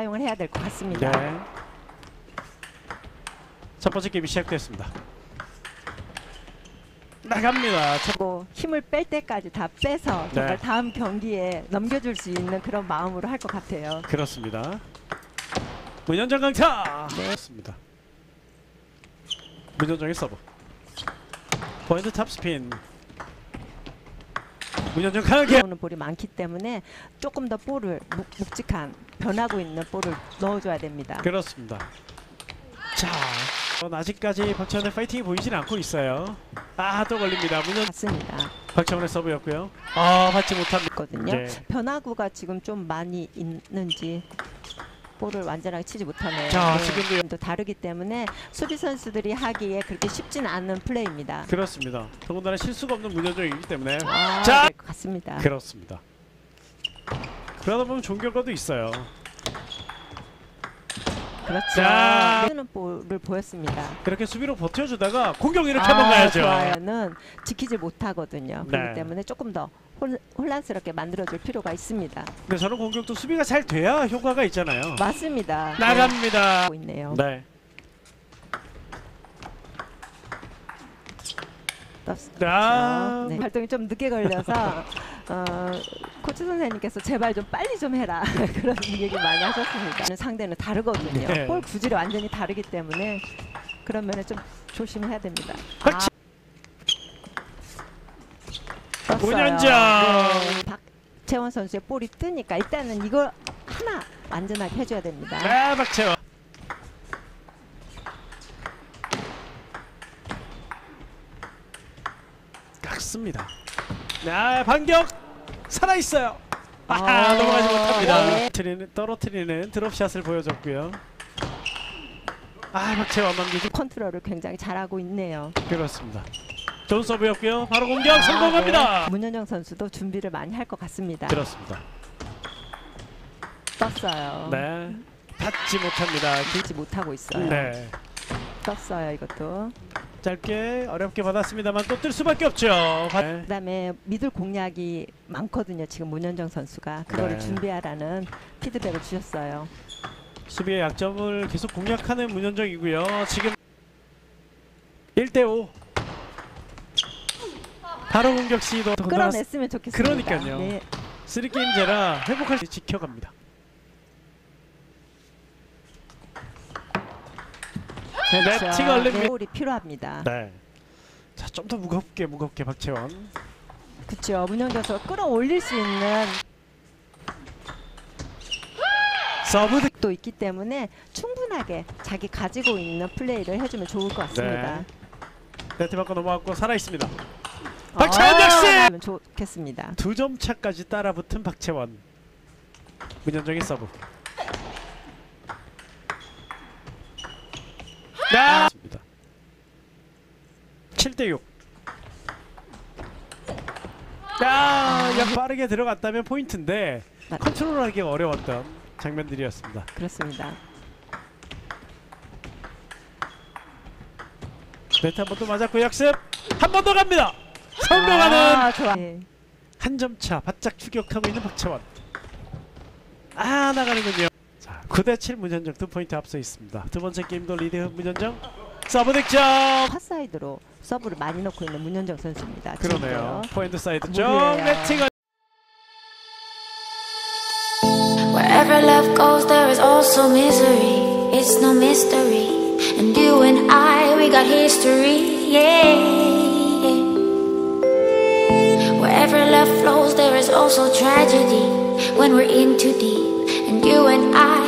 사용을 해야 될 것 같습니다. 네. 첫 번째 게임이 시작됐습니다. 나갑니다. 첫 그리고 힘을 뺄 때까지 다 빼서 네. 정말 다음 경기에 넘겨줄 수 있는 그런 마음으로 할 것 같아요. 그렇습니다. 문현정 강타. 네. 그렇습니다. 문현정의 서브. 포인트 탑스핀. 문현정 강하게. 오는 볼이 많기 때문에 조금 더 볼을 묵, 묵직한 변하고 있는 볼을 넣어줘야 됩니다. 그렇습니다. 자, 어, 아직까지 박찬원의 파이팅이 보이진 않고 있어요. 아, 또 걸립니다. 문현 맞습니다. 박찬원의 서브였고요. 아, 받지 못합니다. 네. 변화구가 지금 좀 많이 있는지 볼을 완전하게 치지 못하네요. 자, 네. 지금도 또 다르기 때문에 수비 선수들이 하기에 그렇게 쉽진 않은 플레이입니다. 그렇습니다. 더군다나 실수가 없는 문현정이기 때문에 아, 자! 될것 같습니다. 그렇습니다. 그러다 보면 좋은 결과도 있어요. 그렇죠. 자. 쓰는 볼을 보였습니다. 그렇게 수비로 버텨주다가 공격 이렇게 아, 한번 가야죠. 좋아요는 지키지 못하거든요. 네. 그렇기 때문에 조금 더 혼, 혼란스럽게 만들어줄 필요가 있습니다. 근데 저는 공격도 수비가 잘 돼야 효과가 있잖아요. 맞습니다. 네, 나갑니다. 하고 있네요. 네. 떴- 아, 네. 활동이 좀 늦게 걸려서 어, 코치 선생님께서 제발 좀 빨리 좀 해라 그런 얘기 많이 하셨습니다. 상대는 다르거든요. 네. 볼 구질이 완전히 다르기 때문에 그런 면에 좀 조심해야 됩니다. 확- 떴어요. 문현정. 네. 박채원 선수의 볼이 뜨니까 일단은 이걸 하나 완전하게 해줘야 됩니다. 네, 박채원. 깎습니다. 네, 반격 살아 있어요. 아, 아, 넘어가지 못합니다. 네. 떨어뜨리는, 떨어뜨리는 드롭샷을 보여줬고요. 아, 박채원 넘기지 컨트롤을 굉장히 잘하고 있네요. 그렇습니다. 좋은 서브였고요. 바로 공격 아, 성공합니다. 네. 문현정 선수도 준비를 많이 할 것 같습니다. 그렇습니다. 떴어요. 네, 받지 못합니다. 들지 못하고 있어요. 네, 떴어요 이것도. 짧게 어렵게 받았습니다만 또 뜰 수밖에 없죠. 네. 그다음에 middle 공략이 많거든요. 지금 문현정 선수가 그거를 네. 준비하라는 피드백을 주셨어요. 수비의 약점을 계속 공략하는 문현정이고요. 지금 1대5 바로 공격 시도 끌어냈으면 좋겠습니다. 그러니까요. 네. three 게임제라 회복할 수 지켜갑니다. 그렇죠. 네트가 걸립니다. 네, 볼이 필요합니다. 네. 자, 좀 더 무겁게 무겁게 박채원. 그렇죠. 문현정 선수가 끌어올릴 수 있는 서브 득. 도 있기 때문에 충분하게 자기 가지고 있는 플레이를 해주면 좋을 것 같습니다. 네. 네트 밖으로 넘어갔고 살아 있습니다. 박채원 아, 역시 하면 좋겠습니다. 두 점 차까지 따라붙은 박채원. 문현정의 서브. 네. 7대 6. 야, 야 빠르게 들어갔다면 포인트인데 맞- 컨트롤하기가 어려웠던 장면들이었습니다. 그렇습니다. 네트 한번 더 맞았고 역습 한 번 더 갑니다. 성공하는 아, 좋아. 네. 한 점 차 바짝 추격하고 있는 박채원. 아 나가는군요. 자 9대 7 문현정 두 포인트 앞서 있습니다. 두 번째 게임도 리드 문현정 서브 득점. fore side로 서브를 많이 넣고 있는 문현정 선수입니다. 그러네요. 포인트 사이드 무리예요. 점 네트가 Wherever love goes, there is also misery. It's no mystery. And you and I, we got history. Yeah. Wherever love flows, there is also tragedy. When we're in too deep. And you and I,